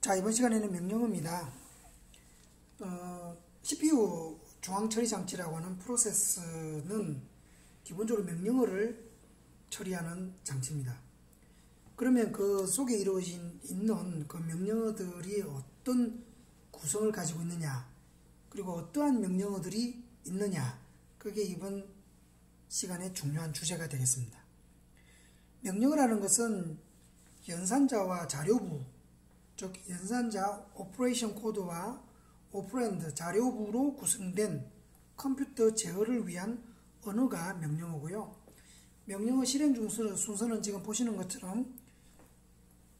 자, 이번 시간에는 명령어입니다. 어, CPU 중앙 처리 장치라고 하는 프로세스는 기본적으로 명령어를 처리하는 장치입니다. 그러면 그 속에 이루어진 있는 그 명령어들이 어떤 구성을 가지고 있느냐, 그리고 어떠한 명령어들이 있느냐, 그게 이번 시간의 중요한 주제가 되겠습니다. 명령어라는 것은 연산자와 자료부, 즉 연산자 operation code와 operand 자료부로 구성된 컴퓨터 제어를 위한 언어가 명령어고요. 명령어 실행 중순 순서는 지금 보시는 것처럼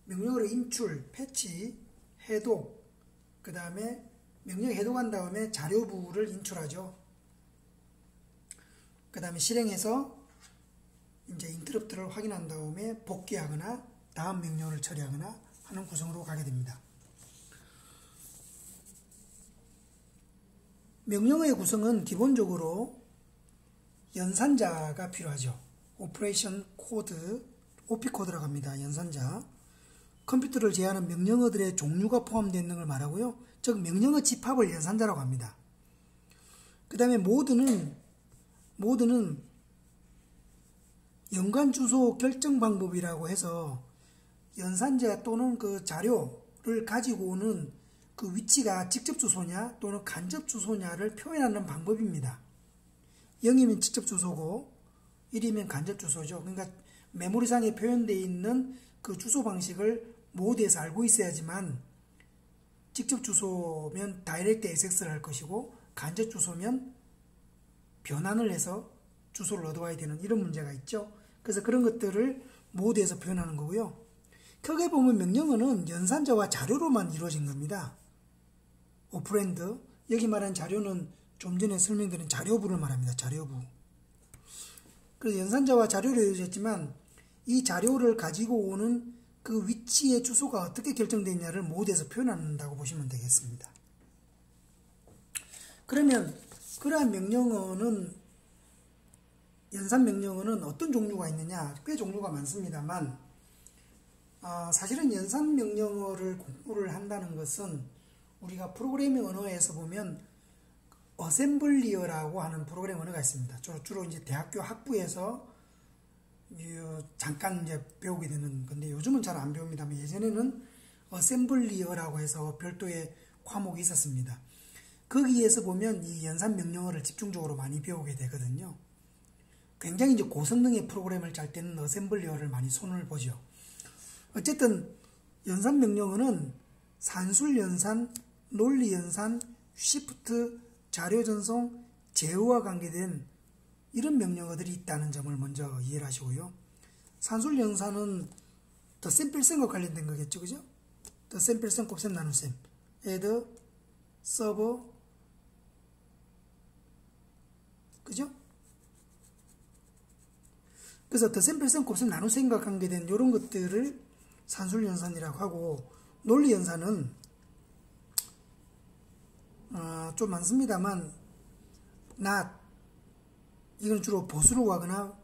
명령어를 인출, fetch, 해독, 그 다음에 명령 해독한 다음에 자료부를 인출하죠. 그 다음에 실행해서 이제 인터럽트를 확인한 다음에 복귀하거나 다음 명령을 처리하거나 하는 구성으로 가게 됩니다. 명령어의 구성은 기본적으로 연산자가 필요하죠. 오퍼레이션 코드, OP 코드라고 합니다. 연산자. 컴퓨터를 제어하는 명령어들의 종류가 포함되어 있는 걸 말하고요. 즉 명령어 집합을 연산자라고 합니다. 그 다음에 모드는 모드는 연관 주소 결정 방법이라고 해서 연산자 또는 그 자료를 가지고 오는 그 위치가 직접 주소냐 또는 간접 주소냐를 표현하는 방법입니다. 0이면 직접 주소고 1이면 간접 주소죠. 그러니까 메모리상에 표현되어 있는 그 주소 방식을 모드에서 알고 있어야지만 직접 주소면 다이렉트 액세스를 할 것이고 간접 주소면 변환을 해서 주소를 얻어와야 되는 이런 문제가 있죠. 그래서 그런 것들을 모드에서 표현하는 거고요. 크게 보면 명령어는 연산자와 자료로만 이루어진 겁니다. 오프랜드 여기 말한 자료는 좀 전에 설명드린 자료부를 말합니다. 자료부. 그래서 연산자와 자료로 이루어졌지만 이 자료를 가지고 오는 그 위치의 주소가 어떻게 결정되냐를 모드에서 표현한다고 보시면 되겠습니다. 그러면 그러한 명령어는 연산 명령어는 어떤 종류가 있느냐 꽤 종류가 많습니다만 어, 사실은 연산 명령어를 공부를 한다는 것은 우리가 프로그래밍 언어에서 보면 어셈블리어라고 하는 프로그래밍 언어가 있습니다. 주로, 주로 이제 대학교 학부에서 잠깐 이제 배우게 되는 건데 요즘은 잘 안 배웁니다만 예전에는 어셈블리어라고 해서 별도의 과목이 있었습니다. 거기에서 보면 이 연산 명령어를 집중적으로 많이 배우게 되거든요. 굉장히 이제 고성능의 프로그램을 짤 때는 어셈블리어를 많이 손을 보죠. 어쨌든 연산 명령어는 산술 연산, 논리 연산, shift, 자료 전송, 제어와 관계된 이런 명령어들이 있다는 점을 먼저 이해를 하시고요. 산술 연산은 더 샘플성과 관련된 거겠죠, 그죠? 더 샘플성, 곱셈, 나눗셈, add, 서버, 그죠? 그래서 더 샘플성, 곱셈, 나눗셈과 관계된 이런 것들을 산술연산이라고 하고 논리연산은 어, 좀 많습니다만 not 이건 주로 보수를 구하거나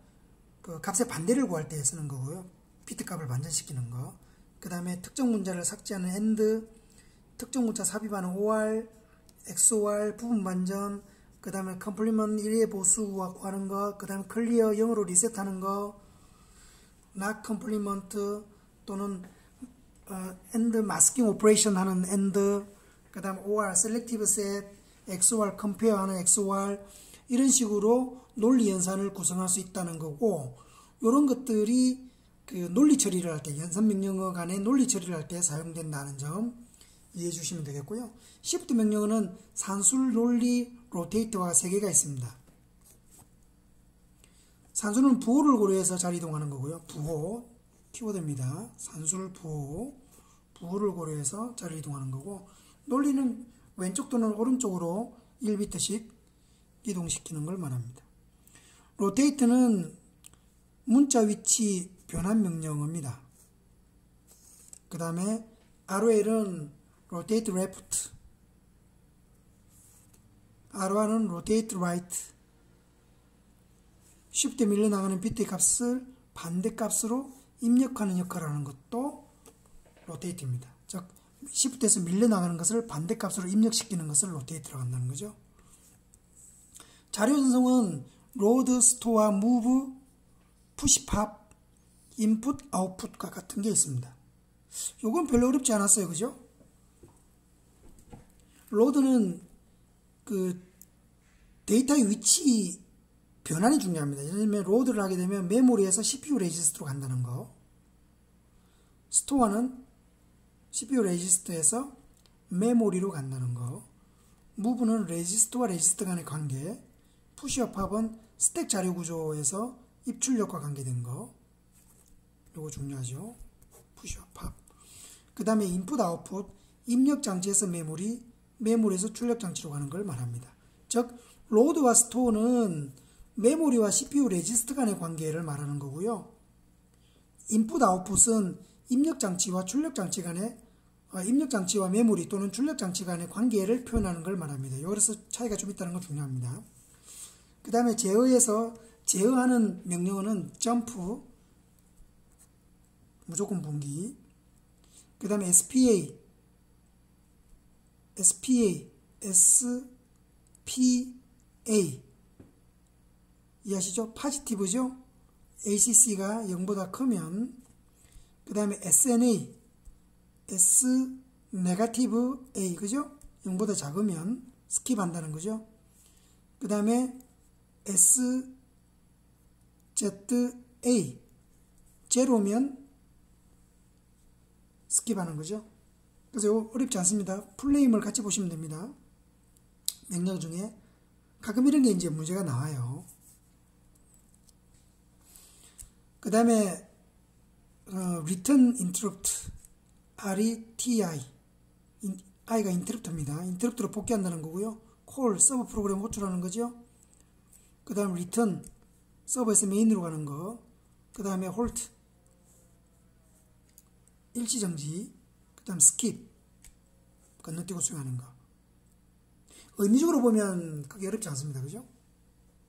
그 값의 반대를 구할 때 쓰는 거고요. 비트 값을 반전시키는 거. 그 다음에 특정 문자를 삭제하는 AND, 특정 문자 삽입하는 OR, XOR, 부분 반전, 그 다음에 complement 1의 보수 구하는 거, 그 다음에 clear 0으로 리셋하는 거, not complement, 또는 어, end masking operation 하는 end 그 다음 OR selective set XOR compare 하는 XOR 이런 식으로 논리 연산을 구성할 수 있다는 거고 이런 것들이 그 논리 처리를 할 때 연산 명령어 간의 논리 처리를 할 때 사용된다는 점 이해해 주시면 되겠고요. 시프트 명령어는 산술 논리 로테이트와 세 개가 있습니다. 산술은 부호를 고려해서 잘 이동하는 거고요. 부호 키워드입니다. 산술 부호, 부호를 고려해서 자를 이동하는 거고 논리는 왼쪽 또는 오른쪽으로 1비트씩 이동시키는 걸 말합니다. 로테이트는 문자 위치 변환 명령어입니다. 그 다음에 ROL은 rotate left, R1은 rotate right, 쉽게 밀려나가는 비트 값을 반대 값으로 입력하는 역할을 하는 것도 rotate입니다. 즉 shift에서 밀려나가는 것을 반대값으로 입력시키는 것을 rotate라고 한다는 거죠. 자료 전송은 load, store, move, push pop, input, output과 같은 게 있습니다. 요건 별로 어렵지 않았어요. 그죠? load는 그 데이터의 위치 변환이 중요합니다. 예를 들면 load를 하게 되면 메모리에서 CPU 레지스터로 간다는 거. store는 CPU 레지스터에서 메모리로 간다는 거. move는 레지스터와 레지스터 간의 관계. push와 pop은 스택 자료 구조에서 입출력과 관계된 거. 이거 중요하죠. push와 pop. 그 다음에 인풋 아웃풋, 입력 장치에서 메모리, 메모리에서 출력 장치로 가는 걸 말합니다. 즉, load와 store는 메모리와 CPU 레지스터 간의 관계를 말하는 거고요. 인풋 아웃풋은 입력 장치와 출력 장치 간의 아, 입력 장치와 메모리 또는 출력 장치 간의 관계를 표현하는 걸 말합니다. 여기서 차이가 좀 있다는 건 중요합니다. 그 다음에 제어에서 제어하는 명령어는 점프 무조건 분기 그 다음에 SPA SPA SPA 이해하시죠? 파지티브죠? ACC가 0보다 크면 그 다음에 SNA S 네가티브 A 그죠? 0보다 작으면 스킵한다는 거죠. 그 다음에 S Z A 제로면 skip하는 거죠. 그래서 어렵지 않습니다. 플레임을 같이 보시면 됩니다. 명령 중에 가끔 이런 게 이제 문제가 나와요. 그 다음에 어, return interrupt RETI I가 인터럽트입니다. 인터럽트로 복귀한다는 거고요. call 서버 프로그램 호출하는 거죠. 그 다음 return 서버에서 메인으로 가는 거. 그 다음에 hold 일시 정지. 그 다음 skip 건너뛰고 수행하는 거. 의미적으로 보면 그게 어렵지 않습니다. 그죠?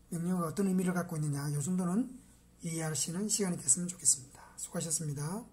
명령어가 어떤 의미를 갖고 있느냐. 이 정도는 이해하시는 시간이 됐으면 좋겠습니다. 수고하셨습니다.